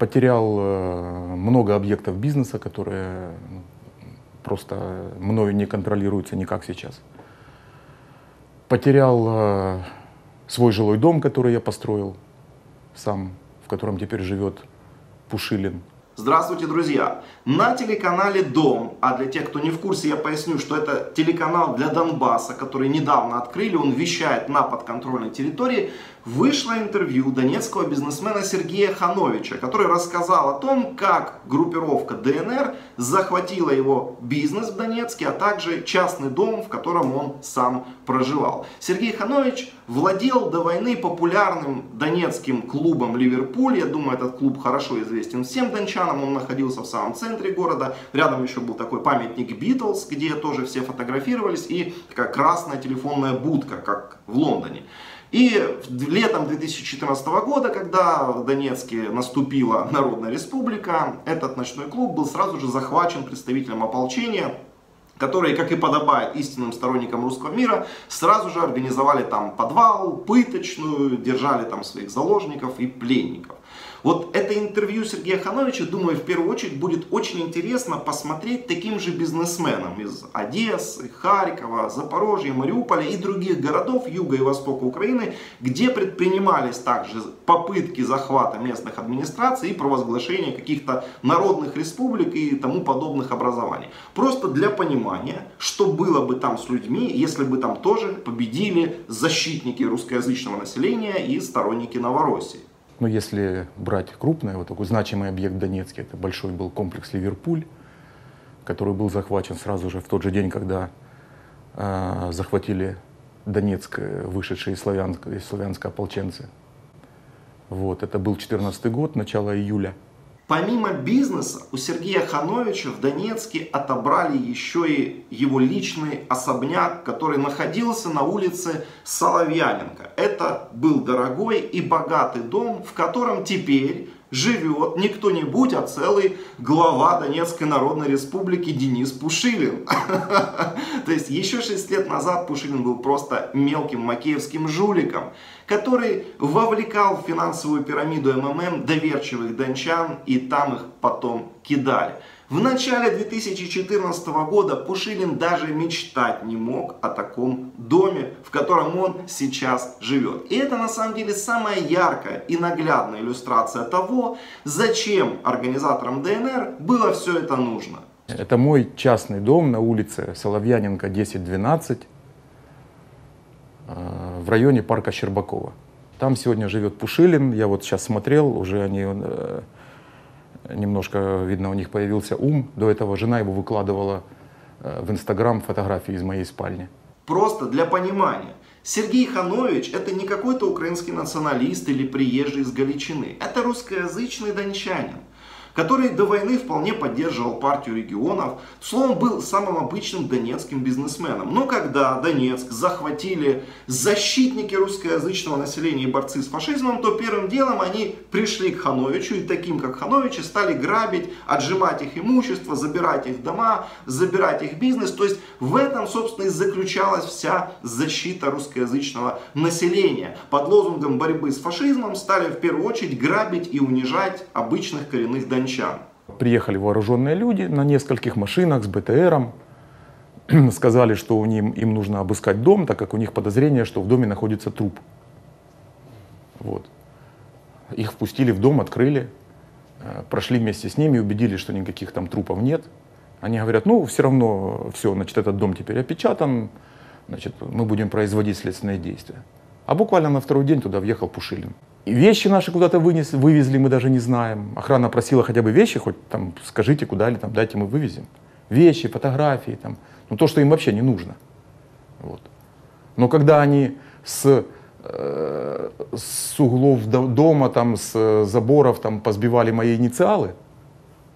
Потерял э, много объектов бизнеса, которые ну, просто мною не контролируются никак сейчас. Потерял э, свой жилой дом, который я построил сам, в котором теперь живет Пушилин. Здравствуйте, друзья! На телеканале Дом, а для тех, кто не в курсе, я поясню, что это телеканал для Донбасса, который недавно открыли, он вещает на подконтрольной территории, вышло интервью донецкого бизнесмена Сергея Хановича, который рассказал о том, как группировка ДНР захватила его бизнес в Донецке, а также частный дом, в котором он сам проживал. Сергей Ханович владел до войны популярным донецким клубом Ливерпуль. Я думаю, этот клуб хорошо известен всем дончанам. Он находился в самом центре города. Рядом еще был такой памятник Битлз, где тоже все фотографировались. И такая красная телефонная будка, как в Лондоне. И летом 2014 года, когда в Донецке наступила Народная Республика, этот ночной клуб был сразу же захвачен представителем ополчения, которые, как и подобает истинным сторонникам русского мира, сразу же организовали там подвал, пыточную, держали там своих заложников и пленников. Вот это интервью Сергея Хановича, думаю, в первую очередь будет очень интересно посмотреть таким же бизнесменам из Одессы, Харькова, Запорожья, Мариуполя и других городов юга и востока Украины, где предпринимались также попытки захвата местных администраций и провозглашения каких-то народных республик и тому подобных образований. Просто для понимания, что было бы там с людьми, если бы там тоже победили защитники русскоязычного населения и сторонники Новороссии. Но если брать крупный, вот такой значимый объект в Донецке, это большой был комплекс Ливерпуль, который был захвачен сразу же в тот же день, когда э, захватили Донецк, э, вышедшие из славянска, из. Вот, это был 14 год, начало июля. Помимо бизнеса, у Сергея Хановича в Донецке отобрали еще и его личный особняк, который находился на улице Соловьяненко. Это был дорогой и богатый дом, в котором теперь живет не кто-нибудь, а целый глава Донецкой Народной Республики Денис Пушилин. То есть еще 6 лет назад Пушилин был просто мелким макеевским жуликом, который вовлекал в финансовую пирамиду МММ доверчивых дончан и там их потом кидали. В начале 2014 года Пушилин даже мечтать не мог о таком доме, в котором он сейчас живет. И это на самом деле самая яркая и наглядная иллюстрация того, зачем организаторам ДНР было все это нужно. Это мой частный дом на улице Соловьяненко 10-12 э, в районе парка Щербакова. Там сегодня живет Пушилин, я вот сейчас смотрел, уже они э, немножко, видно, у них появился ум. До этого жена его выкладывала э, в Инстаграм фотографии из моей спальни. Просто для понимания. Сергей Ханович это не какой-то украинский националист или приезжий из Галичины. Это русскоязычный дончанин который до войны вполне поддерживал партию регионов, словом, был самым обычным донецким бизнесменом. Но когда Донецк захватили защитники русскоязычного населения и борцы с фашизмом, то первым делом они пришли к Хановичу и таким, как Хановичи, стали грабить, отжимать их имущество, забирать их дома, забирать их бизнес. То есть в этом, собственно, и заключалась вся защита русскоязычного населения. Под лозунгом борьбы с фашизмом стали в первую очередь грабить и унижать обычных коренных дончан дончан. Приехали вооруженные люди на нескольких машинах с БТРом. Сказали, что у них, им нужно обыскать дом, так как у них подозрение, что в доме находится труп. Вот. Их впустили в дом, открыли, э, прошли вместе с ними, убедились, что никаких там трупов нет. Они говорят, ну, все равно, все, значит, этот дом теперь опечатан, значит, мы будем производить следственные действия. А буквально на второй день туда въехал Пушилин. Вещи наши куда-то вынес, вывезли, мы даже не знаем. Охрана просила хотя бы вещи, хоть там скажите, куда или там дайте мы вывезем. Вещи, фотографии, там, ну то, что им вообще не нужно. Вот. Но когда они с, э, с углов дома, там, с заборов там, позбивали мои инициалы,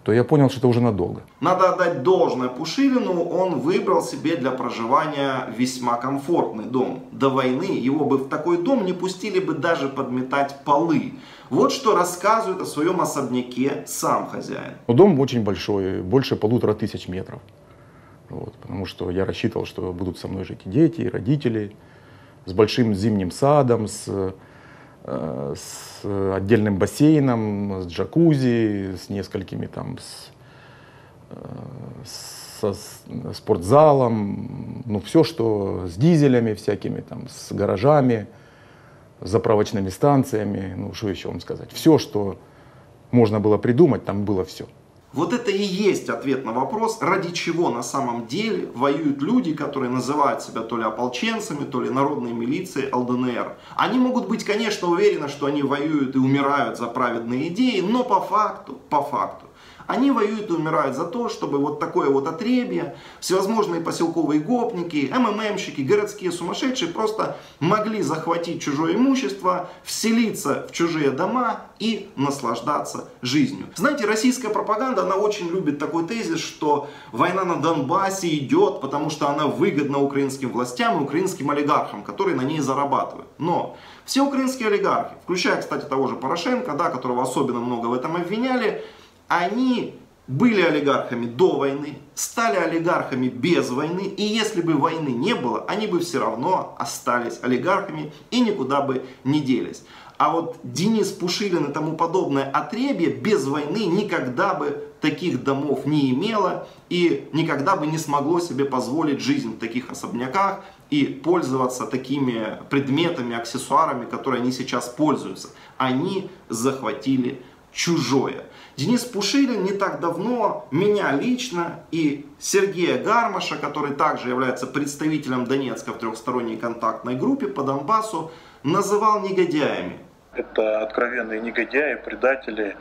то я понял, что это уже надолго. Надо отдать должное Пушилину, он выбрал себе для проживания весьма комфортный дом. До войны его бы в такой дом не пустили бы даже подметать полы. Вот что рассказывает о своем особняке сам хозяин. Дом очень большой, больше полутора тысяч метров. Вот, потому что я рассчитывал, что будут со мной жить и дети, и родители, с большим зимним садом, с с отдельным бассейном, с джакузи, с несколькими там, с, э, со спортзалом, ну все, что с дизелями всякими, там, с гаражами, с заправочными станциями, ну что еще вам сказать. Все, что можно было придумать, там было все. Вот это и есть ответ на вопрос, ради чего на самом деле воюют люди, которые называют себя то ли ополченцами, то ли народной милицией ЛДНР. Они могут быть, конечно, уверены, что они воюют и умирают за праведные идеи, но по факту, по факту, они воюют и умирают за то, чтобы вот такое вот отребье, всевозможные поселковые гопники, МММщики, городские сумасшедшие просто могли захватить чужое имущество, вселиться в чужие дома и наслаждаться жизнью. Знаете, российская пропаганда, она очень любит такой тезис, что война на Донбассе идет, потому что она выгодна украинским властям и украинским олигархам, которые на ней зарабатывают. Но все украинские олигархи, включая, кстати, того же Порошенко, да, которого особенно много в этом обвиняли, они были олигархами до войны, стали олигархами без войны, и если бы войны не было, они бы все равно остались олигархами и никуда бы не делись. А вот Денис Пушилин и тому подобное отребье без войны никогда бы таких домов не имело и никогда бы не смогло себе позволить жизнь в таких особняках и пользоваться такими предметами, аксессуарами, которые они сейчас пользуются. Они захватили чужое. Денис Пушилин не так давно меня лично и Сергея Гармаша, который также является представителем Донецка в трехсторонней контактной группе по Донбассу, называл негодяями. Это откровенные негодяи, предатели.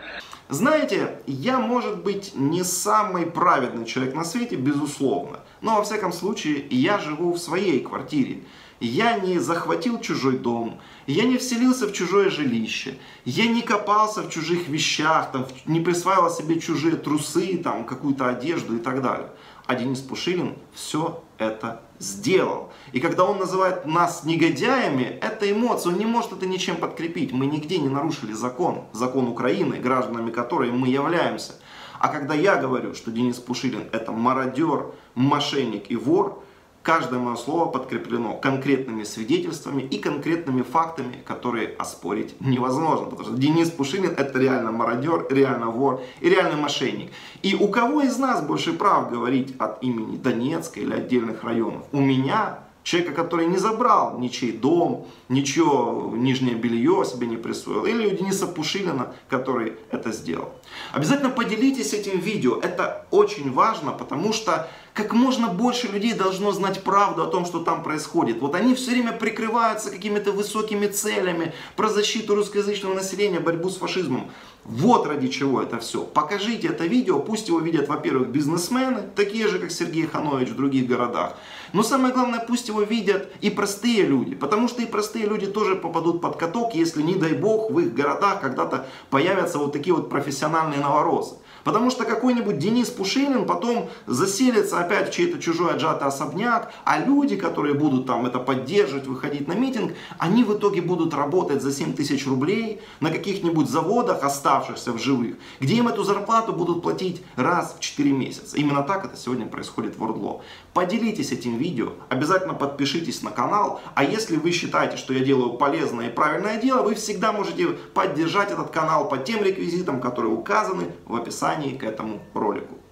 Знаете, я, может быть, не самый праведный человек на свете, безусловно. Но, во всяком случае, я живу в своей квартире. Я не захватил чужой дом, я не вселился в чужое жилище, я не копался в чужих вещах, там, не присваивал себе чужие трусы, там, какую-то одежду и так далее. А Денис Пушилин все это сделал. И когда он называет нас негодяями, это эмоция, он не может это ничем подкрепить. Мы нигде не нарушили закон, закон Украины, гражданами которой мы являемся. А когда я говорю, что Денис Пушилин это мародер, мошенник и вор, Каждое мое слово подкреплено конкретными свидетельствами и конкретными фактами, которые оспорить невозможно. Потому что Денис Пушилин это реально мародер, реально вор и реально мошенник. И у кого из нас больше прав говорить от имени Донецка или отдельных районов? У меня Человека, который не забрал ничей дом, ничего нижнее белье себе не присвоил. Или у Дениса Пушилина, который это сделал. Обязательно поделитесь этим видео. Это очень важно, потому что как можно больше людей должно знать правду о том, что там происходит. Вот они все время прикрываются какими-то высокими целями про защиту русскоязычного населения, борьбу с фашизмом. Вот ради чего это все. Покажите это видео, пусть его видят, во-первых, бизнесмены, такие же, как Сергей Ханович в других городах. Но самое главное, пусть его видят и простые люди, потому что и простые люди тоже попадут под каток, если, не дай бог, в их городах когда-то появятся вот такие вот профессиональные новорозы. Потому что какой-нибудь Денис Пушилин потом заселится опять в чей-то чужой отжатый особняк, а люди, которые будут там это поддерживать, выходить на митинг, они в итоге будут работать за 7 тысяч рублей на каких-нибудь заводах, оставшихся в живых, где им эту зарплату будут платить раз в 4 месяца. Именно так это сегодня происходит в Ордло. Поделитесь этим видео, обязательно подпишитесь на канал, а если вы считаете, что я делаю полезное и правильное дело, вы всегда можете поддержать этот канал по тем реквизитам, которые указаны в описании описании к этому ролику.